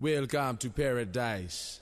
Welcome to paradise.